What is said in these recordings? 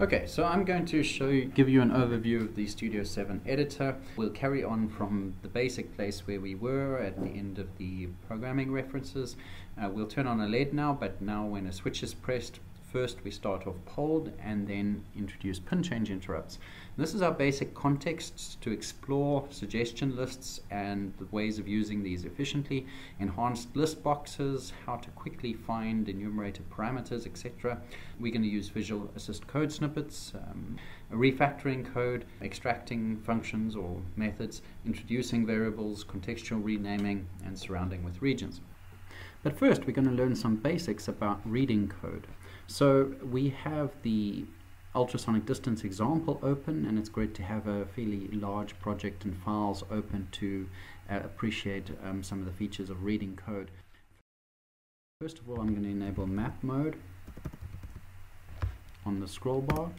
Okay, so I'm going to show you, give you an overview of the Studio 7 editor. We'll carry on from the basic place where we were at the end of the programming references. Uh, we'll turn on a LED now, but now when a switch is pressed, First, we start off polled and then introduce pin change interrupts. And this is our basic context to explore suggestion lists and the ways of using these efficiently, enhanced list boxes, how to quickly find enumerated parameters, etc. We're going to use Visual Assist code snippets, um, refactoring code, extracting functions or methods, introducing variables, contextual renaming, and surrounding with regions. But first, we're going to learn some basics about reading code. So we have the ultrasonic distance example open and it's great to have a fairly large project and files open to uh, appreciate um, some of the features of reading code. First of all I'm going to enable map mode on the scroll bar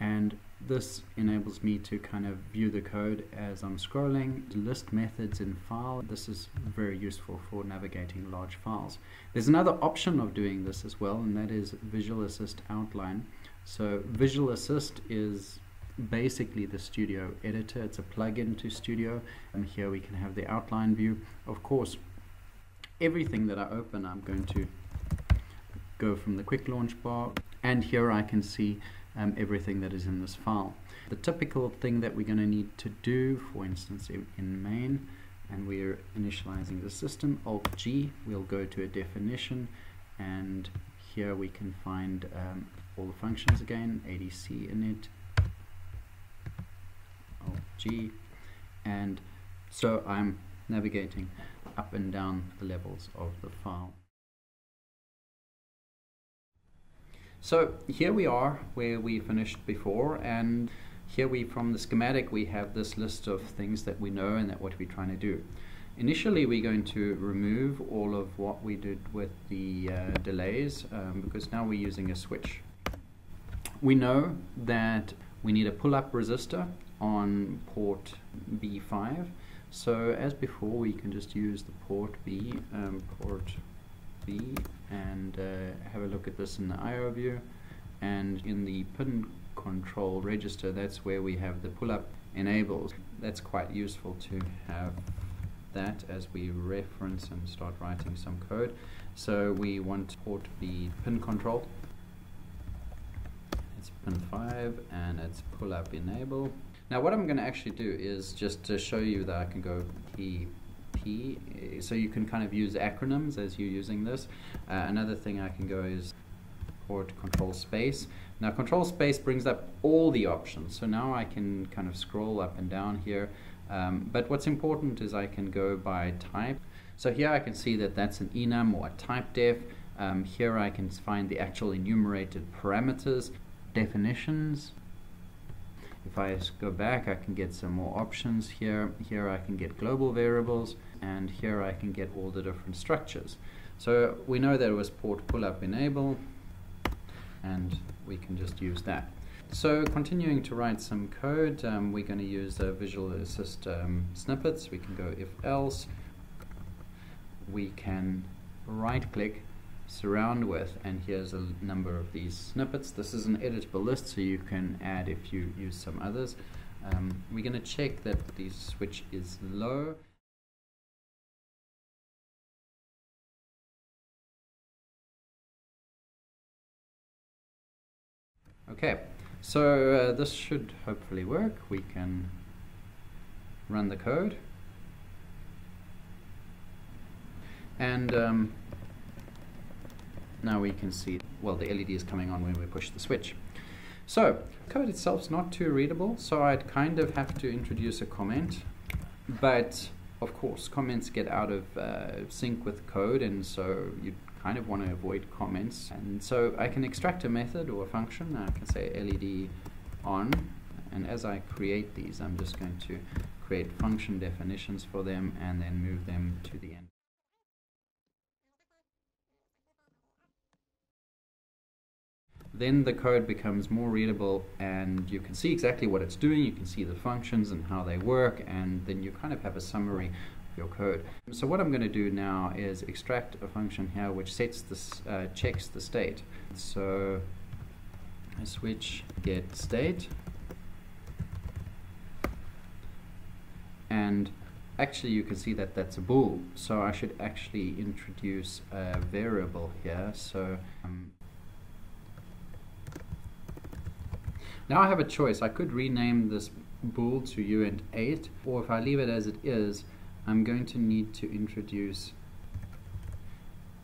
and this enables me to kind of view the code as I'm scrolling. List methods in file. This is very useful for navigating large files. There's another option of doing this as well, and that is Visual Assist Outline. So Visual Assist is basically the Studio editor. It's a plugin to Studio, and here we can have the outline view. Of course, everything that I open, I'm going to go from the quick launch bar, and here I can see um, everything that is in this file. The typical thing that we're going to need to do, for instance, in main, and we're initializing the system, Alt G, we'll go to a definition, and here we can find um, all the functions again, ADC init, Alt G, and so I'm navigating up and down the levels of the file. So here we are where we finished before and here we from the schematic we have this list of things that we know and that what we're trying to do. Initially we're going to remove all of what we did with the uh, delays um, because now we're using a switch. We know that we need a pull-up resistor on port B5 so as before we can just use the port B, um, port B and uh, have a look at this in the IO view. And in the pin control register that's where we have the pull-up enables. that's quite useful to have that as we reference and start writing some code. So we want to port the pin control. It's pin 5 and it's pull-up enable. Now what I'm going to actually do is just to show you that I can go P P, so you can kind of use acronyms as you're using this. Uh, another thing I can go is port control space. Now control space brings up all the options, so now I can kind of scroll up and down here. Um, but what's important is I can go by type. So here I can see that that's an enum or a type def. Um, here I can find the actual enumerated parameters, definitions, if I go back, I can get some more options here. Here I can get global variables, and here I can get all the different structures. So we know that it was port pull-up enable, and we can just use that. So continuing to write some code, um, we're going to use the Visual Assist um, snippets. We can go if else. We can right click surround with and here's a number of these snippets. This is an editable list so you can add if you use some others. Um, we're going to check that the switch is low. Okay so uh, this should hopefully work. We can run the code. And um, now we can see, well, the LED is coming on when we push the switch. So, code itself is not too readable, so I'd kind of have to introduce a comment. But, of course, comments get out of uh, sync with code, and so you kind of want to avoid comments. And so I can extract a method or a function. I can say LED on, and as I create these, I'm just going to create function definitions for them and then move them to the end. Then the code becomes more readable and you can see exactly what it's doing, you can see the functions and how they work, and then you kind of have a summary of your code. So what I'm going to do now is extract a function here which sets this, uh, checks the state. So I switch get state and actually you can see that that's a bool so I should actually introduce a variable here so um, now I have a choice I could rename this bool to uint8 or if I leave it as it is I'm going to need to introduce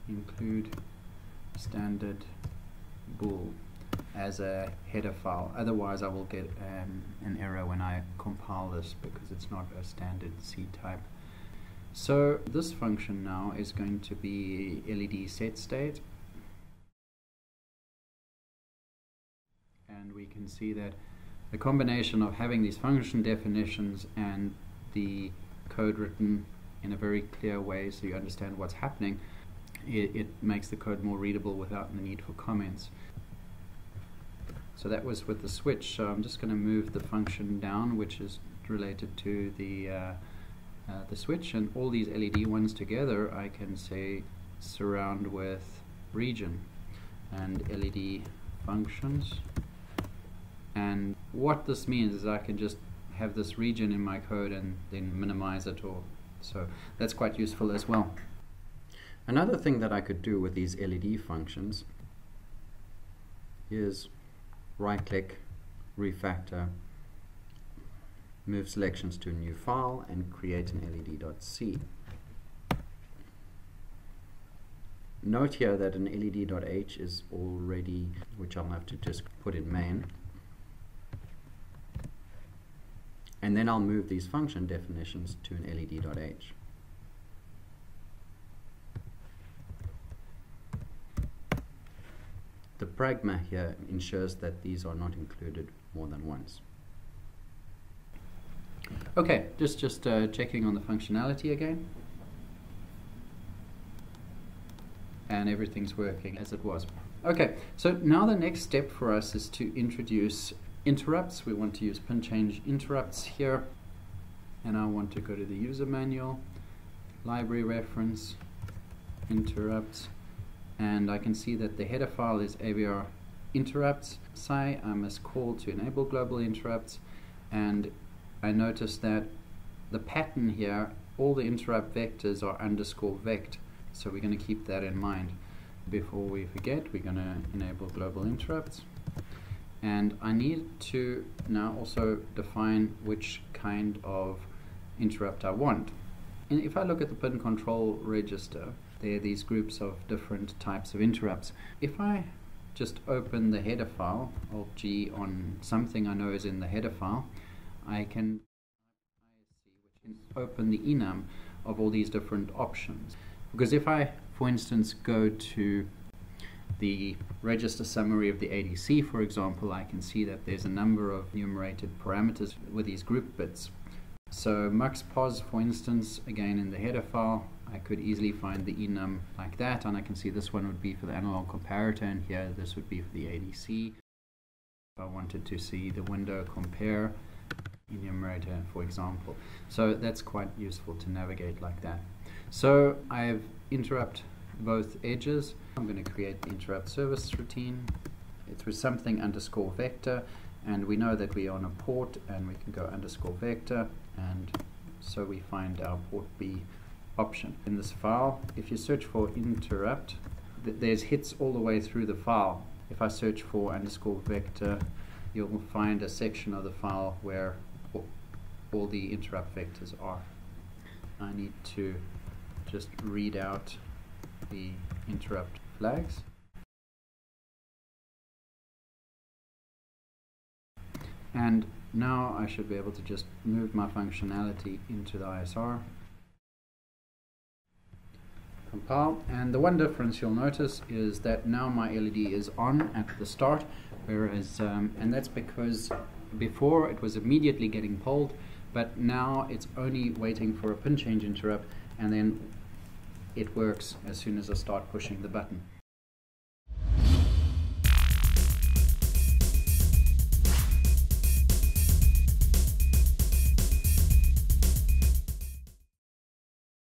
include standard bool as a header file. Otherwise, I will get um, an error when I compile this because it's not a standard C type. So this function now is going to be LED set state. Can see that the combination of having these function definitions and the code written in a very clear way so you understand what's happening, it, it makes the code more readable without the need for comments. So that was with the switch. So I'm just going to move the function down, which is related to the uh, uh, the switch, and all these LED ones together, I can say surround with region and LED functions. And what this means is I can just have this region in my code and then minimize it or so that's quite useful as well. Another thing that I could do with these LED functions is right click, refactor, move selections to a new file and create an led.c. Note here that an led.h is already, which I'll have to just put in main. And then I'll move these function definitions to an led.h. The pragma here ensures that these are not included more than once. Okay, just, just uh, checking on the functionality again. And everything's working as it was. Okay, so now the next step for us is to introduce interrupts. We want to use pin change interrupts here. And I want to go to the user manual, library reference, interrupts, and I can see that the header file is AVR interrupts. Say I must call to enable global interrupts and I notice that the pattern here, all the interrupt vectors are underscore vect. So we're going to keep that in mind. Before we forget, we're going to enable global interrupts. And I need to now also define which kind of interrupt I want. And if I look at the pin control register, there are these groups of different types of interrupts. If I just open the header file, Alt G on something I know is in the header file, I can open the enum of all these different options. Because if I, for instance, go to the register summary of the ADC, for example, I can see that there's a number of enumerated parameters with these group bits. So MuxPos, for instance, again in the header file, I could easily find the enum like that, and I can see this one would be for the analog comparator, and here this would be for the ADC. If I wanted to see the window compare enumerator, for example. So that's quite useful to navigate like that. So I've interrupt both edges. I'm going to create the interrupt service routine. It's with something underscore vector, and we know that we're on a port, and we can go underscore vector, and so we find our port B option. In this file, if you search for interrupt, th there's hits all the way through the file. If I search for underscore vector, you'll find a section of the file where all the interrupt vectors are. I need to just read out the interrupt flags. And now I should be able to just move my functionality into the ISR compile and the one difference you'll notice is that now my LED is on at the start whereas um, and that's because before it was immediately getting pulled but now it's only waiting for a pin change interrupt and then it works as soon as I start pushing the button.